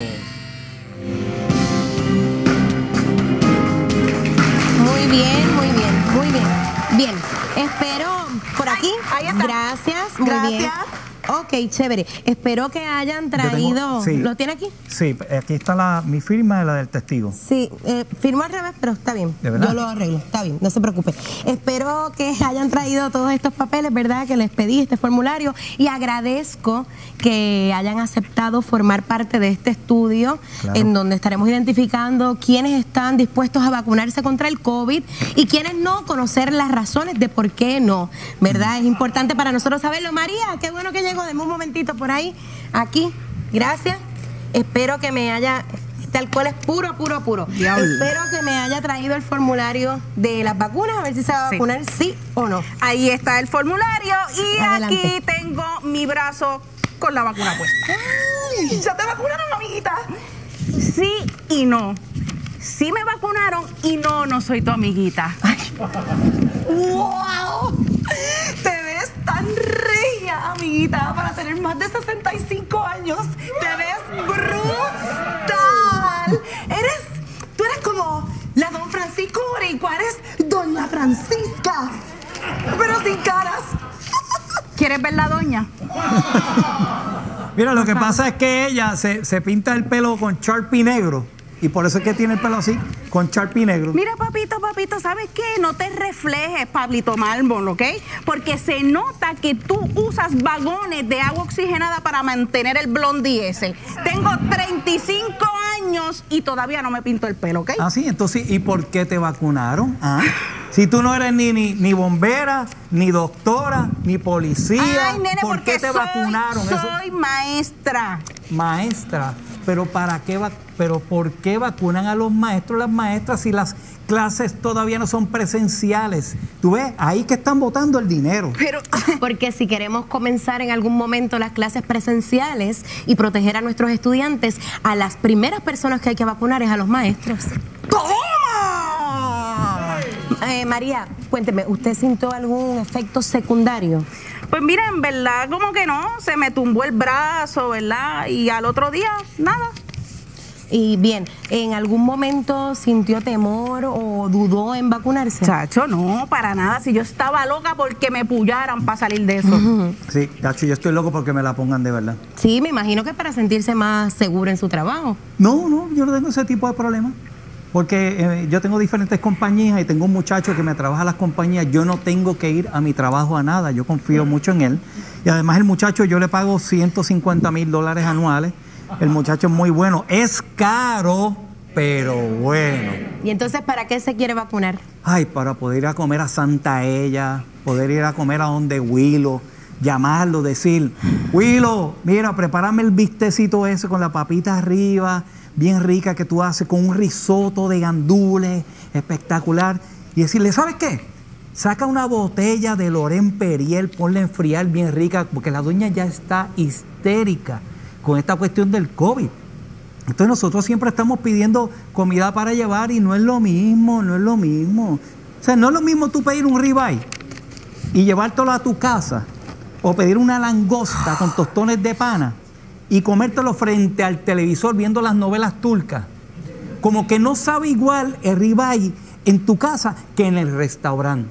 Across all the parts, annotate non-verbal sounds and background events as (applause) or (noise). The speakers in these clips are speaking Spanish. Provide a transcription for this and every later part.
Muy bien, muy bien, muy bien. Bien, espero por aquí. ahí está. Gracias, muy bien. Ok, chévere. Espero que hayan traído. sí. ¿Lo tiene aquí? Sí, aquí está la, mi firma y la del testigo. Sí, eh, firmo al revés, pero está bien. ¿De verdad? Yo lo arreglo, está bien, no se preocupe. Espero que hayan traído todos estos papeles, ¿verdad? Que les pedí este formulario y agradezco que hayan aceptado formar parte de este estudio Claro. en donde estaremos identificando quiénes están dispuestos a vacunarse contra el COVID y quiénes no, conocer las razones de por qué no, ¿verdad? Es importante para nosotros saberlo. María, qué bueno que llegó, deme un momentito por ahí, aquí, gracias. Espero que me haya... Este alcohol es puro, puro, puro. Diablo. Espero que me haya traído el formulario de las vacunas, a ver si se va a vacunar sí o no. Ahí está el formulario y Adelante. aquí tengo mi brazo con la vacuna puesta. ¿Ya te vacunaron, amiguita? Sí y no. Sí me vacunaron y no, no soy tu amiguita. ¡Wow! Para tener más de 65 años. Te ves brutal. Eres, tú eres como la don Francisco Boricua, eres doña Francisca, pero sin caras. ¿Quieres ver la doña? Mira, lo que pasa es que ella se, se pinta el pelo con Sharpie negro. Y por eso es que tiene el pelo así, con Sharpie negro. Mira, papito, papito, ¿sabes qué? No te reflejes, Pablito Mármol, ¿ok? Porque se nota que tú usas vagones de agua oxigenada para mantener el blondie ese. Tengo 35 años y todavía no me pinto el pelo, ¿ok? Ah, sí, entonces, ¿y por qué te vacunaron? Ah, Si tú no eres ni, ni, ni bombera, ni doctora, ni policía, Ay, nene, ¿por qué te soy, vacunaron? Eso- soy maestra. Maestra, pero ¿para qué va, pero por qué vacunan a los maestros, las maestras si las clases todavía no son presenciales? Tú ves, ahí que están votando el dinero. Pero, (laughs) Porque si queremos comenzar en algún momento las clases presenciales y proteger a nuestros estudiantes, a las primeras personas que hay que vacunar es a los maestros. Eh, María, cuénteme, ¿usted sintió algún efecto secundario? Pues mira, en verdad, como que no, se me tumbó el brazo, ¿verdad? Y al otro día, nada. Y bien, ¿en algún momento sintió temor o dudó en vacunarse? Chacho, no, para nada. Si yo estaba loca porque me pullaran para salir de eso. Sí, Tacho, yo estoy loco porque me la pongan de verdad. Sí, me imagino que para sentirse más seguro en su trabajo. No, no, yo no tengo ese tipo de problemas. Porque eh, yo tengo diferentes compañías y tengo un muchacho que me trabaja las compañías. Yo no tengo que ir a mi trabajo a nada. Yo confío mucho en él. Y además el muchacho yo le pago 150 mil dólares anuales. El muchacho es muy bueno. Es caro, pero bueno. ¿Y entonces para qué se quiere vacunar? Ay, para poder ir a comer a Santa Ella, poder ir a comer a donde Willow, llamarlo, decir, Willow, mira, prepárame el bistecito ese con la papita arriba, bien rica que tú haces, con un risotto de gandules, espectacular. Y decirle, ¿sabes qué? Saca una botella de Loren Periel, ponla a enfriar bien rica, porque la doña ya está histérica con esta cuestión del COVID. Entonces nosotros siempre estamos pidiendo comida para llevar y no es lo mismo, no es lo mismo. O sea, no es lo mismo tú pedir un ribeye y llevártelo a tu casa o pedir una langosta con tostones de pana y comértelo frente al televisor viendo las novelas turcas. Como que no sabe igual el ribeye en tu casa que en el restaurante.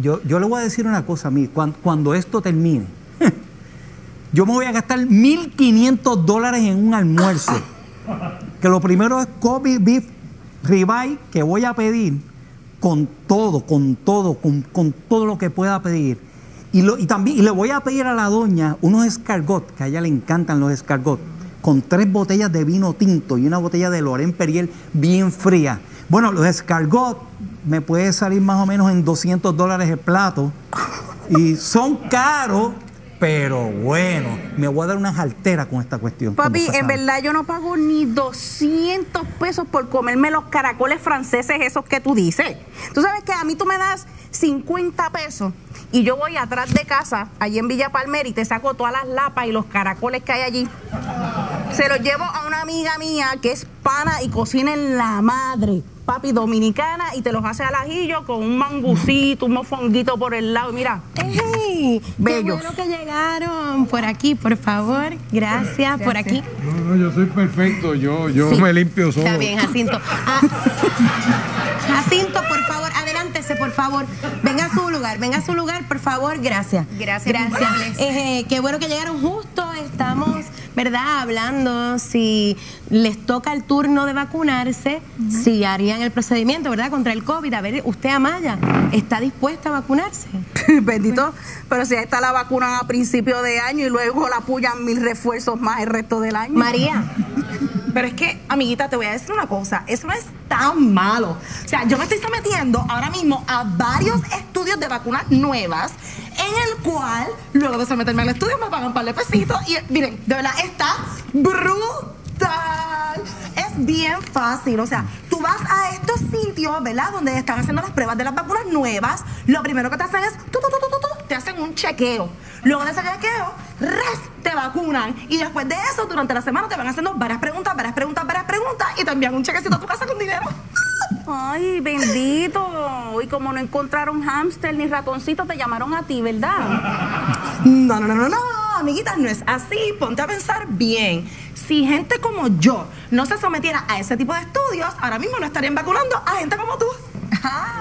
Yo, yo le voy a decir una cosa a mí, cuando, cuando esto termine, (laughs) yo me voy a gastar 1.500 dólares en un almuerzo. Que lo primero es Kobe Beef Ribeye que voy a pedir con todo, con todo, con, con todo lo que pueda pedir. Y, lo- y también y le voy a pedir a la doña unos escargot, que a ella le encantan los escargot, con tres botellas de vino tinto y una botella de Loren Periel bien fría. Bueno, los escargot me puede salir más o menos en 200 dólares el plato. Y son caros, pero bueno, me voy a dar unas alteras con esta cuestión. Papi, en verdad yo no pago ni 200 pesos por comerme los caracoles franceses esos que tú dices. Tú sabes que a mí tú me das 50 pesos y yo voy atrás de casa, allí en Villa Palmer, y te saco todas las lapas y los caracoles que hay allí. Se los llevo a una amiga mía que es pana y cocina en la madre. Papi, dominicana, y te los hace al ajillo con un mangucito, un mofonguito por el lado. Mira, ¡Ey! Qué Bellos. bueno que llegaron. Por aquí, por favor. Gracias. Por aquí. No, no, yo soy perfecto, yo, yo Sí. me limpio solo. Está bien, Jacinto. Ah, (laughs) Jacinto, por favor, adelántese, por favor. Venga a su lugar, venga a su lugar, por favor. Gracias. Gracias, Gracias. Eh, qué bueno que llegaron justo. Estamos, ¿verdad? Hablando si les toca el turno de vacunarse, si harían el procedimiento, ¿verdad? Contra el COVID. A ver, usted, Amaya, ¿está dispuesta a vacunarse? (laughs) bendito. Pero si está la vacuna a principio de año y luego la puyan mil refuerzos más el resto del año. María. (laughs) Pero es que, amiguita, te voy a decir una cosa, eso no es tan malo. O sea, yo me estoy sometiendo ahora mismo a varios estudios de vacunas nuevas, en el cual, luego de someterme al estudio, me pagan un par de pesitos. Y miren, de verdad, está brutal. Es bien fácil. O sea, tú vas a estos sitios, ¿verdad? Donde están haciendo las pruebas de las vacunas nuevas. Lo primero que te hacen es, tú, tú, tú, te hacen un chequeo. Luego de ese chequeo, res, te vacunan. Y después de eso, durante la semana te van haciendo varias preguntas, varias preguntas, varias preguntas. Y te envían un chequecito a tu casa con dinero. Ay, bendito. Y como no encontraron hámster ni ratoncito, te llamaron a ti, ¿verdad? No, no, no, no, no, amiguitas, no es así. Ponte a pensar bien. Si gente como yo no se sometiera a ese tipo de estudios, ahora mismo no estarían vacunando a gente como tú.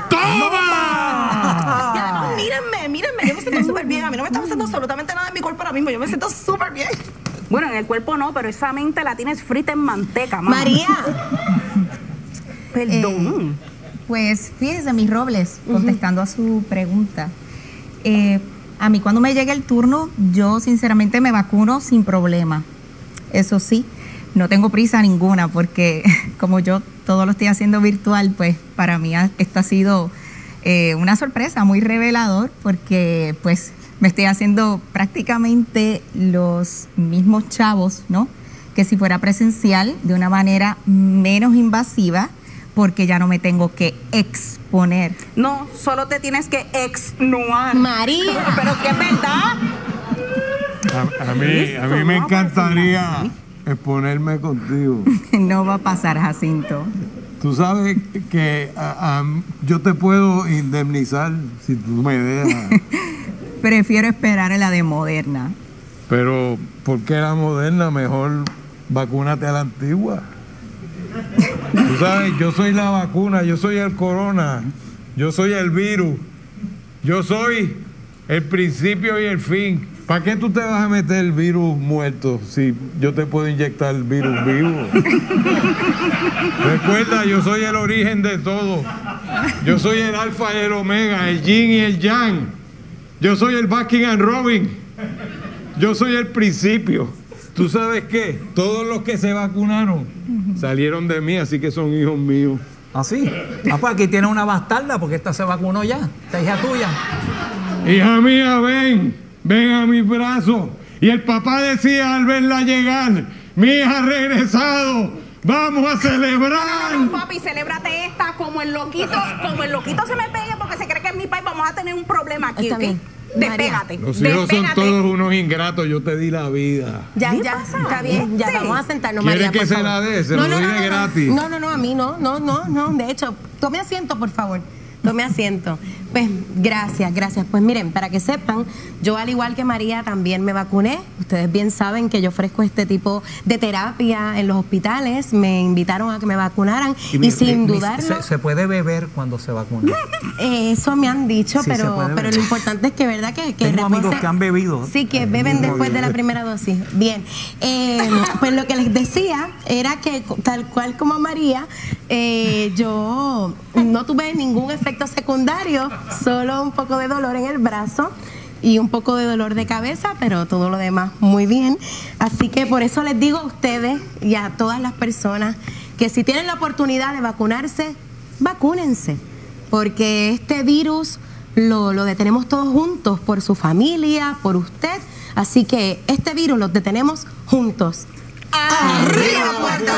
¡Toma! Mírenme, mírenme, yo me siento (laughs) súper bien. A mí no me está pasando absolutamente nada en mi cuerpo ahora mismo. Yo me siento súper bien. Bueno, en el cuerpo no, pero esa mente la tienes frita en manteca, mamá. María. (laughs) Perdón. Pues fíjese, mis robles, contestando a su pregunta. Eh, a mí cuando me llegue el turno, yo sinceramente me vacuno sin problema. Eso sí, no tengo prisa ninguna porque (laughs) como yo todo lo estoy haciendo virtual, pues para mí esto ha sido eh, una sorpresa muy revelador porque pues me estoy haciendo prácticamente los mismos chavos, ¿no? Que si fuera presencial de una manera menos invasiva porque ya no me tengo que exponer. No, solo te tienes que exnuar. María. (laughs) Pero que es verdad. A, a mí, a mí me encantaría exponerme contigo. (laughs) No va a pasar, Jacinto. Tú sabes que a- a- yo te puedo indemnizar si tú me dejas. (laughs) Prefiero esperar a la de Moderna. Pero, ¿por qué la moderna? Mejor vacúnate a la antigua. Tú sabes, yo soy la vacuna, yo soy el corona, yo soy el virus, yo soy el principio y el fin. ¿Para qué tú te vas a meter el virus muerto si yo te puedo inyectar el virus vivo? (laughs) Recuerda, yo soy el origen de todo. Yo soy el alfa y el omega, el yin y el yang. Yo soy el Baskin and Robin. Yo soy el principio. ¿Tú sabes qué? Todos los que se vacunaron salieron de mí, así que son hijos míos. Así. Ah, pues aquí tiene una bastarda porque esta se vacunó ya. Esta hija tuya. Hija mía, ven, ven a mis brazos. Y el papá decía al verla llegar, mi hija ha regresado, vamos a celebrar. Papi, celébrate esta como el loquito, como el loquito se me pegue porque se cree que es mi país, vamos a tener un problema aquí. Despégate. Los hijos son despégate. todos unos ingratos, yo te di la vida. Ya, ¿Qué ya, pasa? está bien. Ya Sí. vamos a sentarnos, ¿Quiere María. que por se favor. la dé? Se lo doy de gratis. No, no, no, a mí no, no, no, no. De hecho, tome asiento, por favor. Tome asiento. Pues gracias, gracias. Pues miren, para que sepan, yo al igual que María también me vacuné. Ustedes bien saben que yo ofrezco este tipo de terapia en los hospitales. Me invitaron a que me vacunaran y, mi- sin mi- dudarlo, Se, se puede beber cuando se vacuna. eh, (laughs) eso me han dicho, Sí, pero, pero lo importante es que, ¿verdad? Que, que Tengo amigos que han bebido. Sí, que beben después de la primera dosis. Bien. Eh, pues lo que les decía era que, tal cual como María, eh, yo no tuve ningún efecto secundario, solo un poco de dolor en el brazo y un poco de dolor de cabeza, pero todo lo demás muy bien. Así que por eso les digo a ustedes y a todas las personas que si tienen la oportunidad de vacunarse, vacúnense, porque este virus lo, lo detenemos todos juntos, por su familia, por usted. Así que este virus lo detenemos juntos. ¡Arriba, Puerto